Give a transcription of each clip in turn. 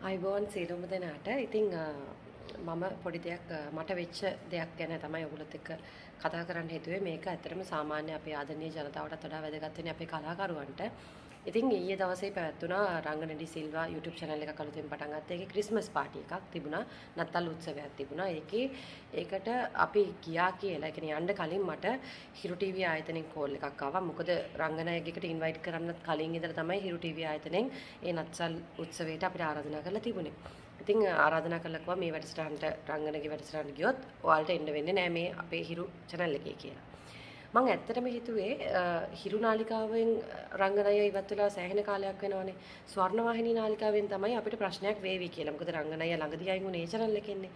අයිබෝන් සියලුම දෙනාට ඉතිං මම පොඩි දෙයක් මට වෙච්ච දෙයක් ගැන තමයි ඔගුලොත් එක්ක කතා කරන්න හිතුවේ මේක ඇත්තටම සාමාන්‍ය අපේ ආදරණීය ජනතාවටත් වඩා වැදගත් වෙන්නේ අපේ කලාකරුවන්ට. ඉතින් ඊයේ දවසේ පැවැත්වුණා රංගන ඩි සිල්වා YouTube channel එකක් අලුතෙන් පටන් ගත්තා. ඒකේ ක්‍රිස්මස් පාටි එකක් තිබුණා. නත්තල් උත්සවයක් තිබුණා. ඒකේ ඒකට අපි ගියා කියලා. ඒ කියන්නේ යන්න කලින් මට හිරු TV ආයතනෙන් කෝල් එකක් ආවා. මොකද රංගනයකට ඉන්වයිට් කරන්නත් කලින් ඉඳලා තමයි හිරු TV ආයතනෙන් ඒ නත්තල් උත්සවයට අපිට ආරාධනා කරලා තිබුණේ. ඉතින් ආරාධනා කළා කිව්වා මේ වැඩසටහනට රංගනගේ වැඩසටහනට ගියොත් ඔයාලට එන්න වෙන්නේ නැහැ මේ අපේ හිරු channel එකේ කියලා. මම ඇත්තටම හිතුවේ හිරු නාලිකාවෙන් රංගනය ඉවත් වෙලා සෑහෙන කාලයක් වෙනවනේ. ස්වර්ණවාහිනී නාලිකාවෙන් තමයි අපිට ප්‍රශ්නයක් වේවි කියලා. මොකද රංගනය ළඟදී අයින් වුණේ channel එකෙන්නේ.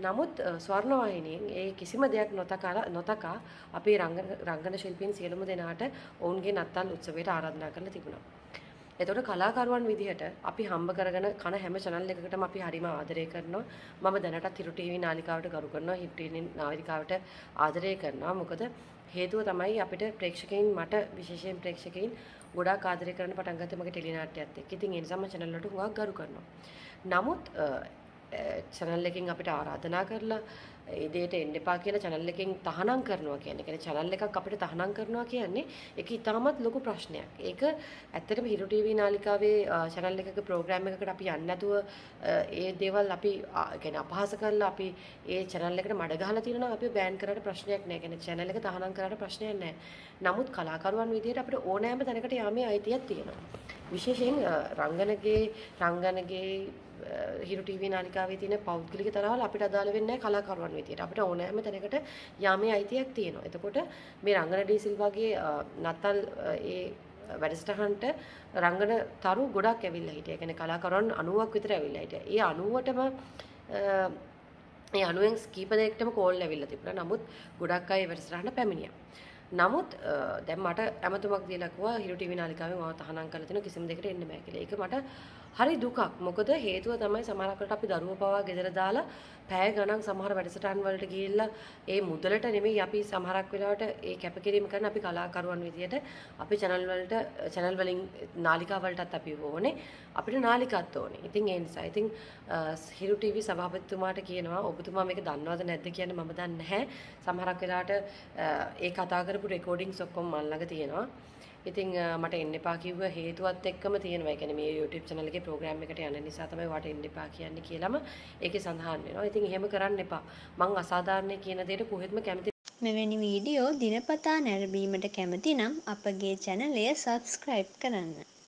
නමුත් ස්වර්ණවාහිනියෙන් ඒ කිසිම දෙයක් නොතකා නොතකා අපේ රංගන ශිල්පීන් සියලුම දෙනාට ඔවුන්ගේ නත්තල් උත්සවයට ආරාධනා කරලා තිබුණා. එතකොට කලාකරුවන් විදිහට අපි හම්බ කරගෙන කන හැම channel එකකටම අපි හරිම ආදරය කරනවා. මම දැනටත් හිරු ටීවී නාලිකාවට ගරු කරනවා. හිරු ටීවී නාලිකාවට ආදරය කරනවා. මොකද හේතුව තමයි අපිට ප්‍රේක්ෂකයින් මට විශේෂයෙන් ප්‍රේක්ෂකයින් ගොඩාක් ආදරය කරන්න පටන් ගත්තේ මගේ ටෙලි නාට්‍යයත් එක්ක. ඉතින් ඒ නිසා මම channel වලට හුඟක් ගරු කරනවා. නමුත් channel එකකින් අපිට ආරාධනා කරලා ඒ දෙයට එන්න එපා කියලා channel එකෙන් තහනම් කරනවා කියන්නේ. කියන්නේ channel එකක් අපිට තහනම් කරනවා කියන්නේ ඒක ඉතාමත් ලොකු ප්‍රශ්නයක්. ඒක ඇත්තටම හිරු ටීවී නාලිකාවේ channel එකක program එකකට අපි යන්නේ නැතුව ඒ දේවල් අපි කියන්නේ අපහාස කරලා අපි ඒ channel එකට මඩ ගහලා තියෙනවා අපි බෑන් කරාට ප්‍රශ්නයක් නැහැ. කියන්නේ channel එක තහනම් කරාට ප්‍රශ්නයක් නැහැ. නමුත් කලාකරුවන් විදිහට අපිට ඕනෑම තැනකට යාමේ අයිතියක් තියෙනවා. විශේෂයෙන් රංගනගේ රංගනගේ හිරු ටීවී නාලිකාවේ තියෙන පෞද්ගලික තරවල් අපිට අදාළ වෙන්නේ නැහැ කලාකරුවන් විදියට. අපිට ඕනෑම තැනකට යාමේ අයිතියක් තියෙනවා. එතකොට මේ රංගන ඩී සිල්වාගේ නත්තල් ඒ වැඩසටහනට රංගන තරු ගොඩක් ඇවිල්ලා හිටියා. ඒ කියන්නේ කලාකරුවන් 90ක් විතර ඇවිල්ලා හිටියා. ඒ 90ටම ඒ 90න් කීප දෙනෙක්ටම කෝල් ඇවිල්ලා තිබුණා. නමුත් ගොඩක් අය වැඩසටහනට පැමිණියා. නමුත් දැන් මට ඇමතුමක් දීලා කිව්වා හිරු ටීවී නාලිකාවෙන් මාව තහනම් කරලා තිනවා කිසිම දෙයකට එන්න බෑ කියලා. ඒක මට හරි දුකක්. මොකද හේතුව තමයි සමහරකට අපි දරුවෝ පවා ගෙදර දාලා පැය ගණන් සමහර වැඩසටහන් වලට ගිහිල්ලා ඒ මුදලට නෙමෙයි අපි සමහරක් වෙලාවට ඒ කැපකිරීම කරන අපි කලාකරුවන් විදියට අපි channel වලට channel වලින් නාලිකා වලටත් අපි ඕනේ. අපිට නාලිකාත් ඕනේ. ඉතින් ඒ නිසා ඉතින් හිරු ටීවී සභාපතිතුමාට කියනවා ඔබතුමා මේක දන්නවද නැද්ද කියන්නේ මම දන්නේ නැහැ. සමහරක් වෙලාවට ඒ කතා කර කරපු රෙකෝඩින්ග්ස් ඔක්කොම මල් ළඟ තියෙනවා. ඉතින් මට එන්න එපා කිව්ව හේතුවත් එක්කම තියෙනවා. ඒ කියන්නේ මේ YouTube channel එකේ program එකට යන නිසා තමයි වට එන්න එපා කියන්නේ කියලාම ඒකේ සඳහන් වෙනවා. ඉතින් එහෙම කරන්න එපා. මං අසාධාරණ කියන දෙයට කොහෙත්ම කැමති මෙවැනි වීඩියෝ දිනපතා නැරඹීමට කැමති නම් අපගේ channel එය subscribe කරන්න.